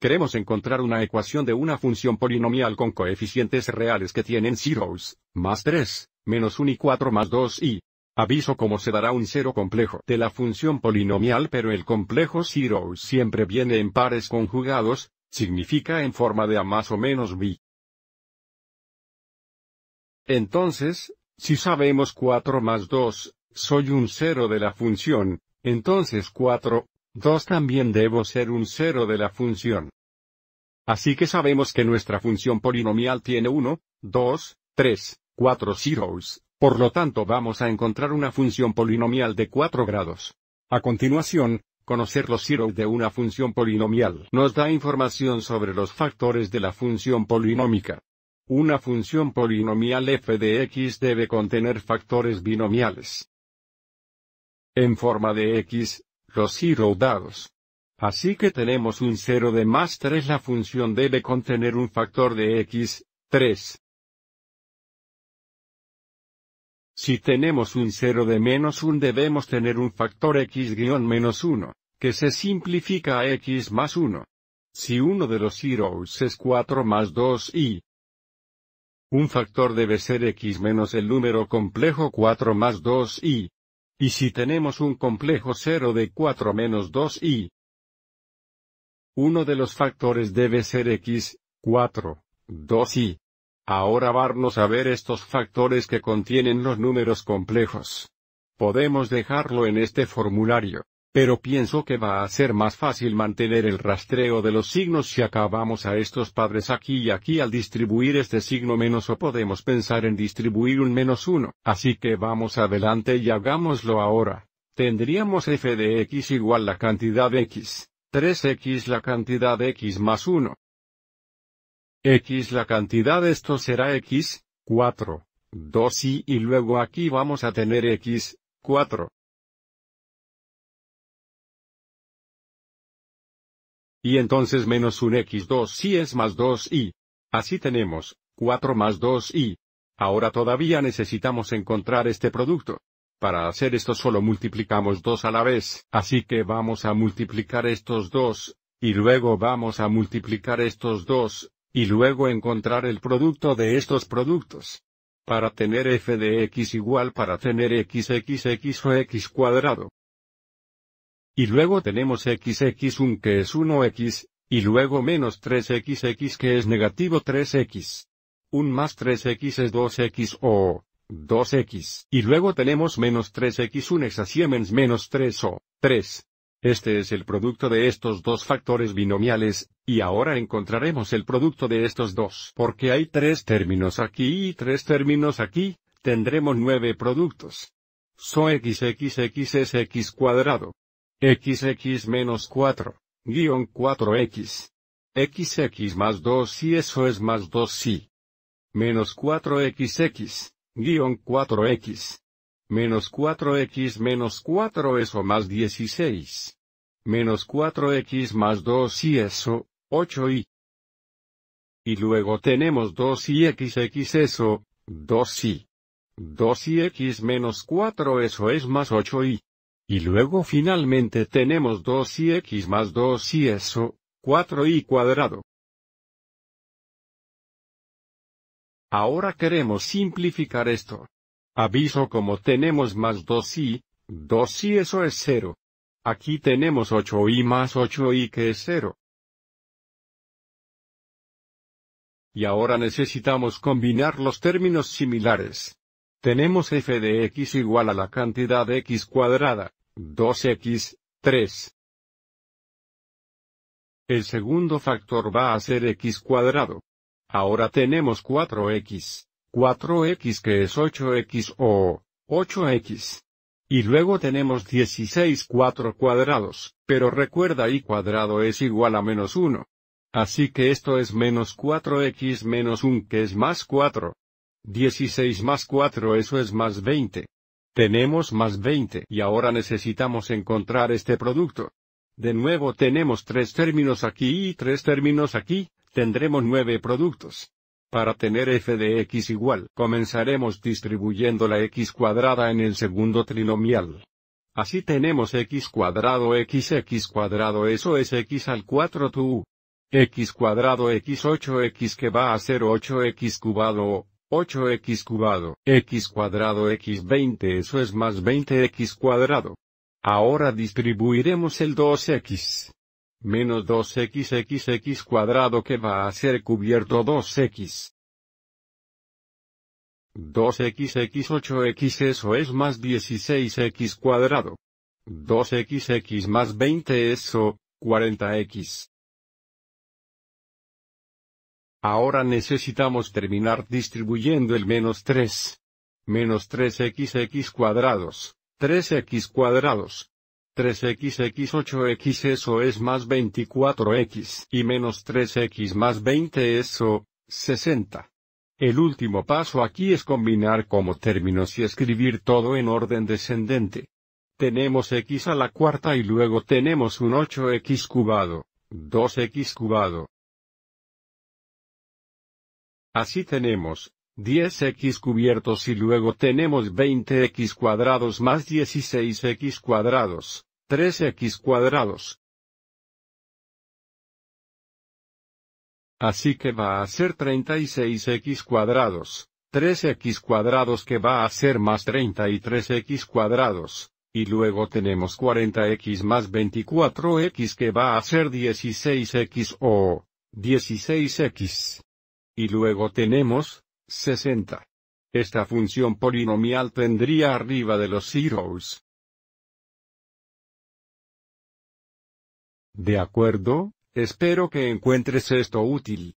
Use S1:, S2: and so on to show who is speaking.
S1: Queremos encontrar una ecuación de una función polinomial con coeficientes reales que tienen zeros, más 3, menos 1 y 4 más 2 y... Aviso cómo se dará un cero complejo de la función polinomial pero el complejo zeros siempre viene en pares conjugados, significa en forma de a más o menos b. Entonces, si sabemos 4 más 2, soy un cero de la función, entonces 4, 2 también debo ser un cero de la función. Así que sabemos que nuestra función polinomial tiene 1, 2, 3, 4 zeros, por lo tanto vamos a encontrar una función polinomial de 4 grados. A continuación, conocer los zeros de una función polinomial nos da información sobre los factores de la función polinómica. Una función polinomial f de x debe contener factores binomiales. En forma de x, los zero dados. Así que tenemos un 0 de más 3 la función debe contener un factor de x, 3. Si tenemos un 0 de menos 1 debemos tener un factor x-menos 1, que se simplifica a x más 1. Si uno de los zeros es 4 más 2 y, un factor debe ser x menos el número complejo 4 más 2 y, y si tenemos un complejo 0 de 4 menos 2 y, uno de los factores debe ser x, 4, 2 y. Ahora vamos a ver estos factores que contienen los números complejos. Podemos dejarlo en este formulario. Pero pienso que va a ser más fácil mantener el rastreo de los signos si acabamos a estos padres aquí y aquí al distribuir este signo menos o podemos pensar en distribuir un menos uno. Así que vamos adelante y hagámoslo ahora. Tendríamos f de x igual la cantidad x. 3x la cantidad x más 1. x la cantidad esto será x, 4, 2y y luego aquí vamos a tener x, 4. Y entonces menos un x2 si es más 2y. Así tenemos, 4 más 2y. Ahora todavía necesitamos encontrar este producto. Para hacer esto solo multiplicamos 2 a la vez, así que vamos a multiplicar estos dos, y luego vamos a multiplicar estos dos, y luego encontrar el producto de estos productos. Para tener f de x igual para tener x x x o x cuadrado. Y luego tenemos xx1 que es 1x, y luego menos 3xx que es negativo 3x. Un más 3x es 2x o 2x. Y luego tenemos menos 3x1 exasiemens menos 3 o 3. Este es el producto de estos dos factores binomiales, y ahora encontraremos el producto de estos dos. Porque hay tres términos aquí y tres términos aquí, tendremos nueve productos. So xxx es x cuadrado xx menos 4, guion 4x. xx más 2 si eso es más 2 si. Menos 4xx, guion 4x. Menos 4x menos 4 eso más 16. Menos 4x más 2 si eso, 8y. Y luego tenemos 2 y xx eso, 2 y. 2 y x menos 4 eso es más 8y. Y luego finalmente tenemos 2y más 2 y eso, 4y cuadrado. Ahora queremos simplificar esto. Aviso como tenemos más 2y, 2y eso es 0. Aquí tenemos 8y más 8y que es 0. Y ahora necesitamos combinar los términos similares. Tenemos f de x igual a la cantidad x cuadrada, 2x, 3. El segundo factor va a ser x cuadrado. Ahora tenemos 4x, 4x que es 8x o 8x. Y luego tenemos 16 4 cuadrados, pero recuerda y cuadrado es igual a menos 1. Así que esto es menos 4x menos 1 que es más 4. 16 más 4 eso es más 20. Tenemos más 20 y ahora necesitamos encontrar este producto. De nuevo tenemos tres términos aquí y tres términos aquí, tendremos nueve productos. Para tener f de x igual, comenzaremos distribuyendo la x cuadrada en el segundo trinomial. Así tenemos x cuadrado x x cuadrado eso es x al 4 tu x cuadrado x 8x que va a ser 8x cubado 8x cubado x cuadrado x 20 eso es más 20x cuadrado. Ahora distribuiremos el 2x menos 2xxx cuadrado que va a ser cubierto 2x. 2xx8x eso es más 16x cuadrado. 2xx más 20 eso, 40x. Ahora necesitamos terminar distribuyendo el menos 3. Menos 3xx cuadrados, 3x cuadrados. 3xx8x eso es más 24x y menos 3x más 20 eso, 60. El último paso aquí es combinar como términos y escribir todo en orden descendente. Tenemos x a la cuarta y luego tenemos un 8x cubado, 2x cubado. Así tenemos, 10x cubiertos y luego tenemos 20x cuadrados más 16x cuadrados, 3x cuadrados. Así que va a ser 36x cuadrados, 3x cuadrados que va a ser más 33x cuadrados, y luego tenemos 40x más 24x que va a ser 16x o 16x. Y luego tenemos 60. Esta función polinomial tendría arriba de los zeros. ¿De acuerdo? Espero que encuentres esto útil.